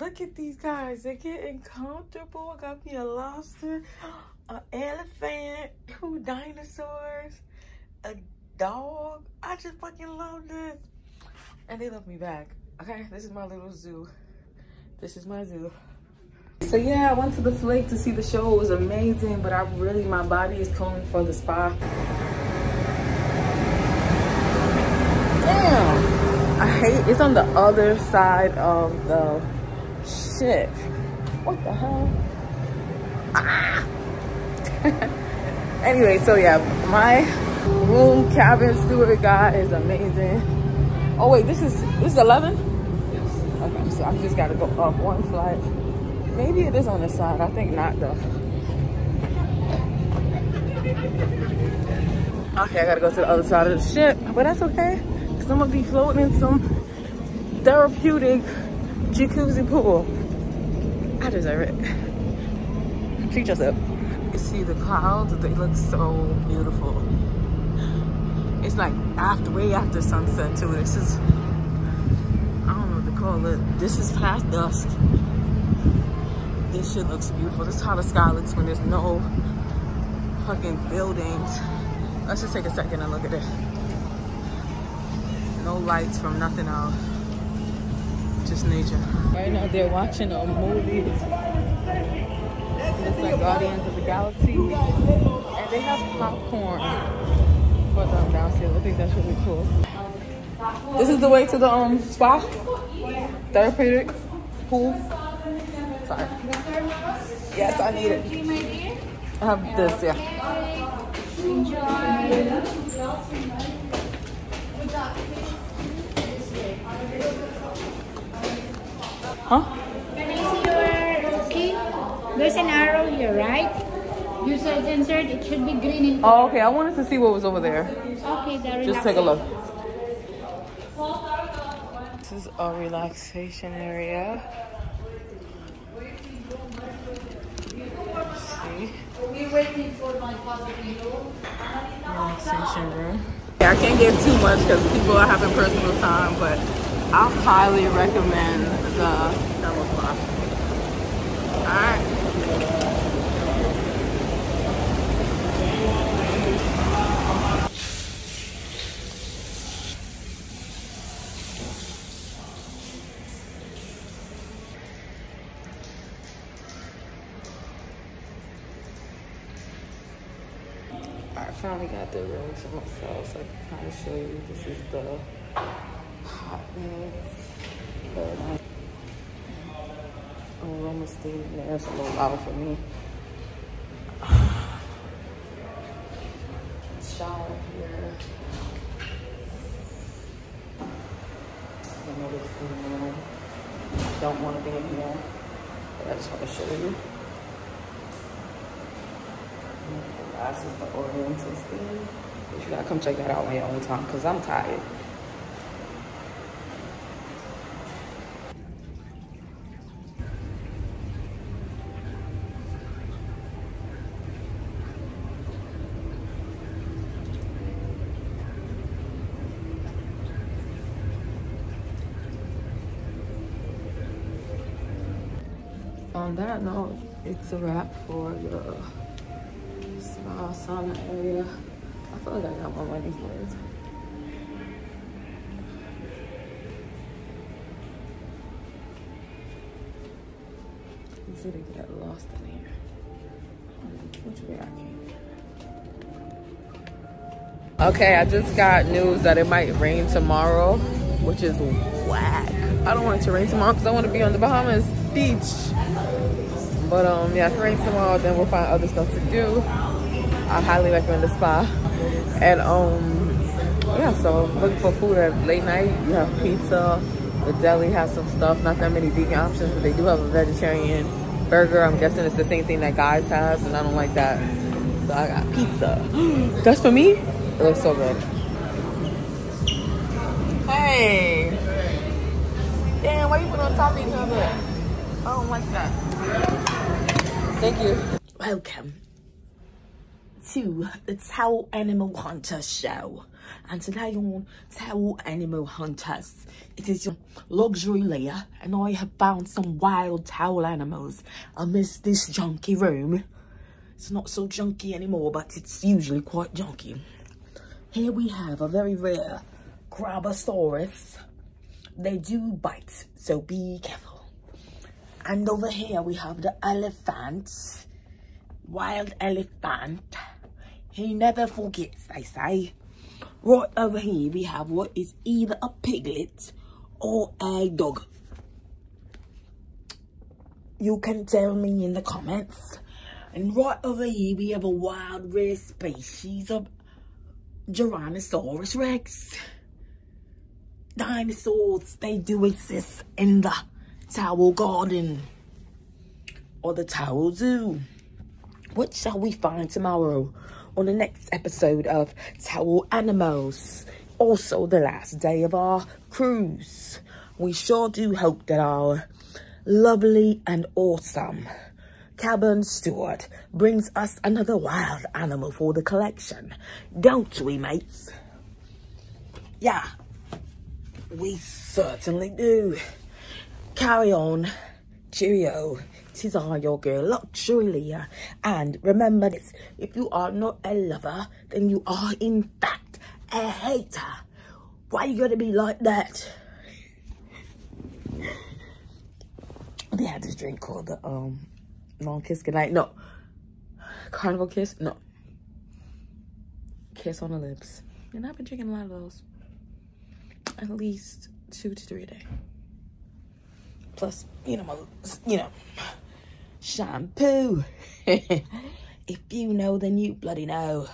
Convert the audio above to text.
Look at these guys. They're getting comfortable. I got me a lobster, an elephant, two dinosaurs, a dog. I just fucking love this. And they love me back. Okay, this is my little zoo. This is my zoo. So yeah, I went to the Flake to see the show. It was amazing, but I really, my body is calling for the spa. Damn. I hate, it's on the other side of the What the hell? Ah. anyway, so yeah, my room cabin steward guy is amazing. Oh wait, this is this is 11? Yes. Okay, so I just gotta go up one flight. Maybe it is on the side. I think not though. Okay, I gotta go to the other side of the ship, but that's okay. Cause I'm gonna be floating in some therapeutic jacuzzi pool. I deserve it. Treat yourself. You see the clouds, they look so beautiful. It's like after, way after sunset too. This is, I don't know what to call it. This is past dusk. This shit looks beautiful. This is how the sky looks when there's no fucking buildings. Let's just take a second and look at it. No lights from nothing else just nature. Right now they're watching a movie. It looks like Guardians of the Galaxy. And they have popcorn for them downstairs. I think that's really cool. This is the way to the um spa. Therapeutic pool. Sorry. Yes, I need it. I have this, yeah. Huh? Can I see your key? There's an arrow here, right? You said insert, it should be green in Oh, okay. I wanted to see what was over there. Okay, the Just take a look. This is a relaxation area. Let's see. Relaxation room. Yeah, I can't get too much because people are having personal time, but I highly recommend the spa. Alright. I finally got the room to myself, so I can kind of show you. This is the. But um, aroma steam there. It's a little loud for me. Shower here. Another steam room. Don't want to be in here, but I just want to show you. The last is the Oriental steam. But you gotta come check that out on your own time because I'm tired. On that note, it's a wrap for the spa sauna area. I feel like I got my money's worth. Easy to get lost in here. Which way I came? Okay, I just got news that it might rain tomorrow, which is whack. I don't want it to rain tomorrow because I want to be on the Bahamas beach. But um, yeah, if it rains tomorrow, then we'll find other stuff to do. I highly recommend the spa. And um, yeah, so looking for food at late night. You have pizza. The deli has some stuff. Not that many vegan options, but they do have a vegetarian burger. I'm guessing it's the same thing that Guy's has, and I don't like that. So I got pizza. That's for me. It looks so good. Hey. Damn, why you put on top of each other? I don't like that. Thank you. Welcome to the Towel Animal Hunter Show. and today on Towel Animal Hunters, it is your Luxury Leah and I have found some wild towel animals amidst this junky room. It's not so junky anymore, but it's usually quite junky. Here we have a very rare Crabosaurus. They do bite, so be careful. And over here we have the elephant, wild elephant. He never forgets, they say. Right over here we have what is either a piglet or a dog. You can tell me in the comments. And right over here we have a wild rare species of Tyrannosaurus Rex. Dinosaurs, they do exist in the Towel Garden or the Towel Zoo. What shall we find tomorrow on the next episode of Towel Animals? Also the last day of our cruise. We sure do hope that our lovely and awesome cabin steward brings us another wild animal for the collection. Don't we, mates? Yeah, we certainly do. Carry on. Cheerio. Tis I, your girl, Luxury Leah. And remember this, if you are not a lover, then you are in fact a hater. Why are you going to be like that? they had this drink called the um long kiss goodnight. No. Carnival kiss? No. Kiss on the lips. And I've been drinking a lot of those. At least two to three a day. Plus, you know, my, you know, shampoo. if you know, then you bloody know.